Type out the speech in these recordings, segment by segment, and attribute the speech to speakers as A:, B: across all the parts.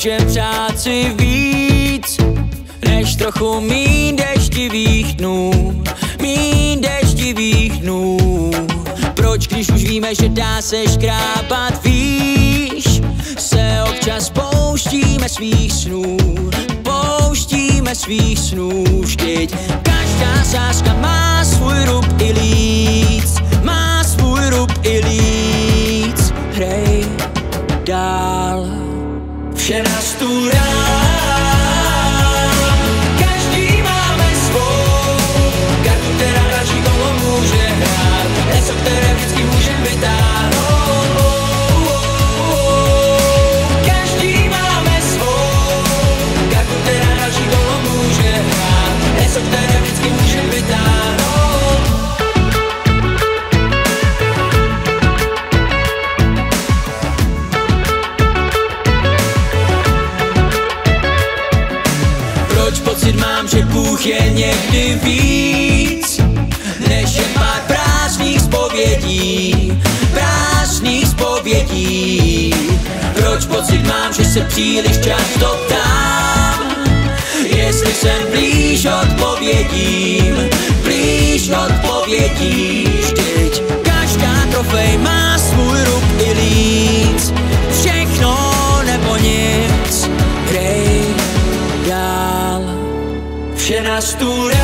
A: můžem přát si víc, než trochu mín deštivých dnů, mín deštivých dnů. Proč, když už víme, že dá se škrábat, víš, se občas pouštíme svých snů, pouštíme svých snů, vždyť každá sáska má svůj rub i líc, má svůj rub i líc. Proč pocit mám, že Bůh je někdy víc Než jen pár prázdných zpovědí. Prázdných zpovědí. Proč pocit mám, že se příliš často ptám? Jestli jsem blíž odpovědím Blíž odpovědí Asturias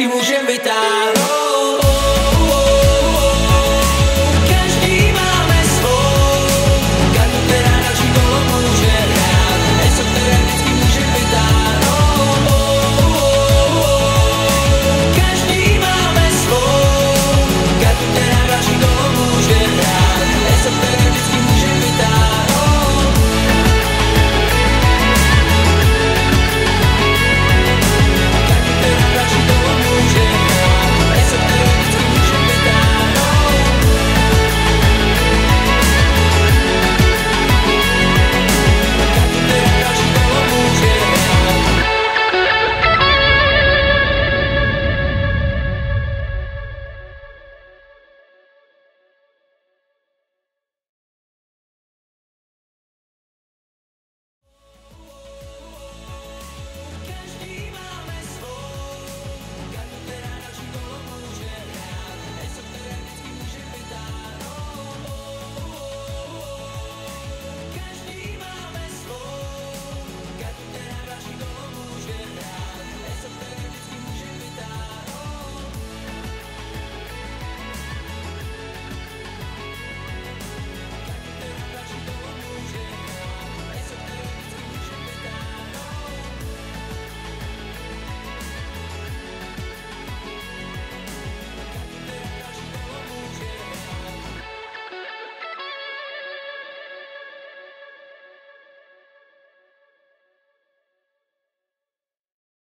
A: Vždycky můžem vytáhnout